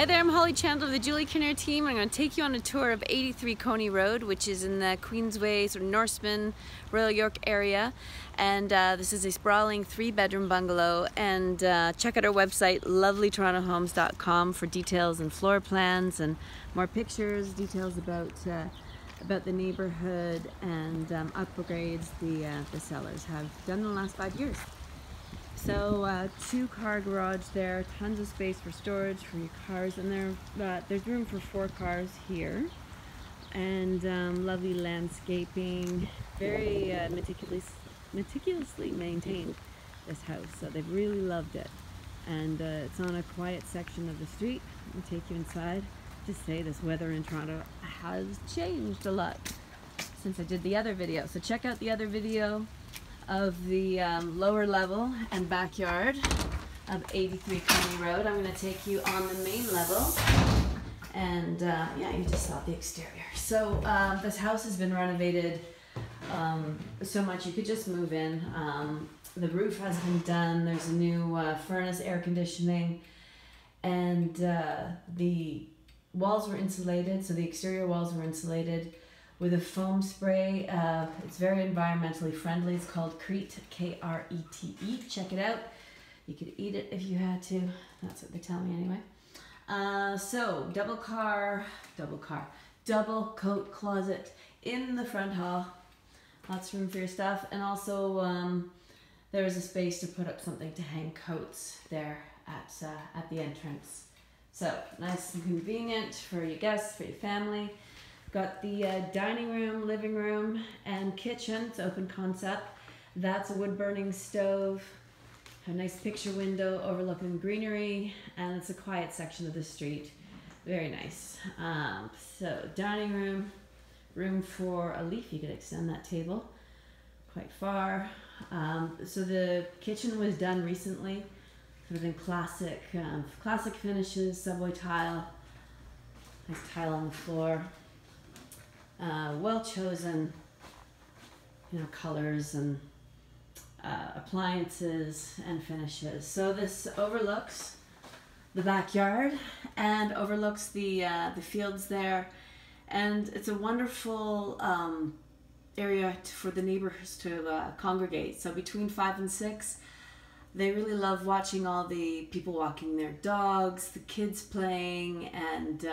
Hi there, I'm Holly Chandler of the Julie Kinnear team. I'm going to take you on a tour of 83 Coney Road, which is in the Queensway, sort of Norseman, Royal York area. And uh, this is a sprawling three bedroom bungalow. And uh, check out our website, lovelytorontohomes.com for details and floor plans and more pictures, details about uh, about the neighborhood and um, upgrades the, uh, the sellers have done in the last five years. So uh, two car garage there, tons of space for storage for your cars, and there uh, there's room for four cars here, and um, lovely landscaping, very uh, meticulous, meticulously maintained. This house, so they've really loved it, and uh, it's on a quiet section of the street. I'll take you inside. Just say this weather in Toronto has changed a lot since I did the other video. So check out the other video of the um, lower level and backyard of 83 Coney Road. I'm going to take you on the main level. And uh, yeah, you just saw the exterior. So um, this house has been renovated um, so much you could just move in. Um, the roof has been done. There's a new uh, furnace, air conditioning, and uh, the walls were insulated. So the exterior walls were insulated with a foam spray. Uh, it's very environmentally friendly. It's called Crete, K-R-E-T-E. Check it out. You could eat it if you had to. That's what they tell me anyway. Uh, so, double car, double car, double coat closet in the front hall. Lots of room for your stuff. And also, um, there is a space to put up something to hang coats there at, uh, at the entrance. So, nice and convenient for your guests, for your family. Got the uh, dining room, living room, and kitchen. It's open concept. That's a wood burning stove. A nice picture window overlooking greenery, and it's a quiet section of the street. Very nice. Um, so, dining room, room for a leaf. You could extend that table quite far. Um, so the kitchen was done recently, sort of in classic, um, classic finishes, subway tile, nice tile on the floor uh, well chosen, you know, colors and uh, appliances and finishes. So this overlooks the backyard and overlooks the uh, the fields there, and it's a wonderful um, area for the neighbors to uh, congregate. So between five and six, they really love watching all the people walking their dogs, the kids playing, and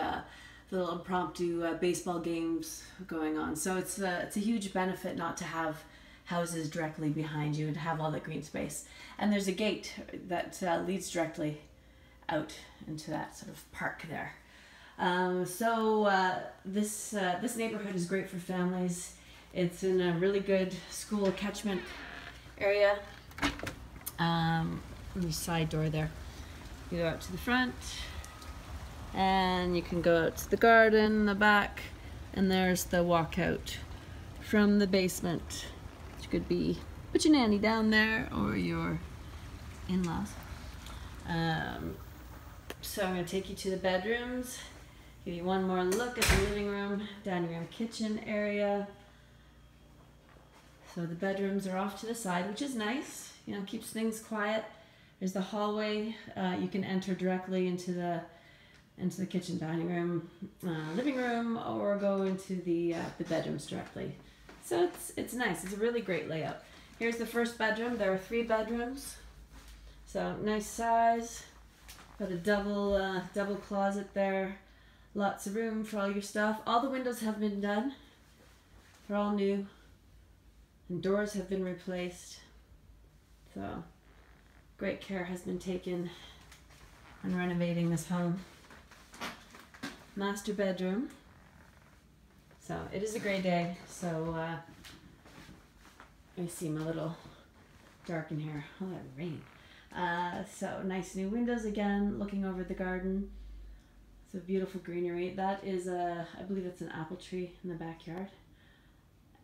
uh, little impromptu uh, baseball games going on. So it's a, it's a huge benefit not to have houses directly behind you and have all that green space. And there's a gate that uh, leads directly out into that sort of park there. Um, so uh, this uh, this neighborhood is great for families. It's in a really good school catchment area. Um, the side door there. You go out to the front and you can go out to the garden in the back and there's the walkout from the basement which could be put your nanny down there or your in-laws. Um, so I'm going to take you to the bedrooms give you one more look at the living room dining room kitchen area. So the bedrooms are off to the side which is nice you know keeps things quiet. There's the hallway uh, you can enter directly into the into the kitchen, dining room, uh, living room, or go into the uh, the bedrooms directly. So it's it's nice. It's a really great layout. Here's the first bedroom. There are three bedrooms, so nice size. Got a double uh, double closet there. Lots of room for all your stuff. All the windows have been done. They're all new. And doors have been replaced. So great care has been taken on renovating this home master bedroom. So it is a great day. So uh, I see my little dark in here. Oh, that rain. Uh, so nice new windows again, looking over the garden. A beautiful greenery. That is a, I believe it's an apple tree in the backyard.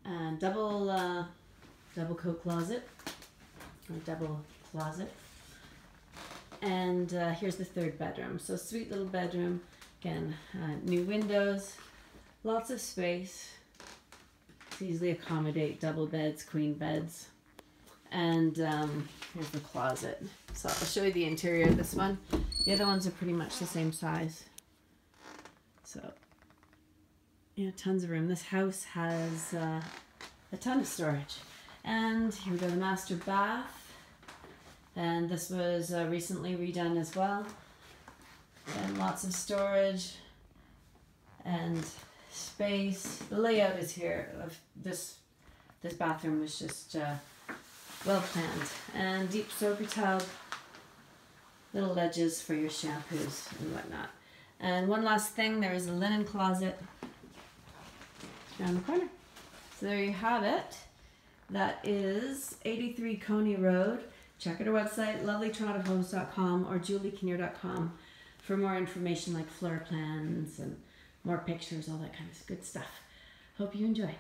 And double, uh, double coat closet, or double closet. And uh, here's the third bedroom. So sweet little bedroom. Again, uh, new windows, lots of space to easily accommodate double beds, queen beds. And um, here's the closet. So I'll show you the interior of this one. The other ones are pretty much the same size. So, yeah, tons of room. This house has uh, a ton of storage. And here we go, the master bath. And this was uh, recently redone as well. And lots of storage and space. The layout is here of this this bathroom was just uh, well planned. And deep soapy tub, little ledges for your shampoos and whatnot. And one last thing, there is a linen closet around the corner. So there you have it. That is 83 Coney Road. Check out our website, lovelytorontohomes.com or juliekinnear.com for more information like floor plans and more pictures, all that kind of good stuff. Hope you enjoyed.